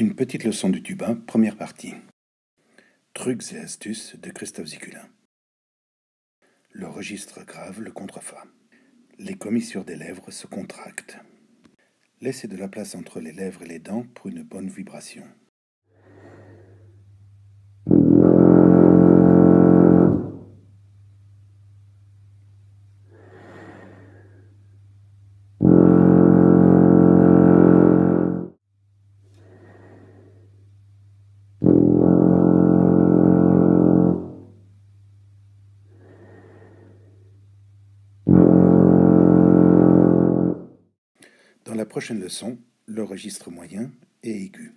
Une petite leçon du tuba, première partie. Trucs et astuces de Christophe Ziculin. Le registre grave, le contrefa. Les commissures des lèvres se contractent. Laissez de la place entre les lèvres et les dents pour une bonne vibration. Dans la prochaine leçon, le registre moyen et aigu.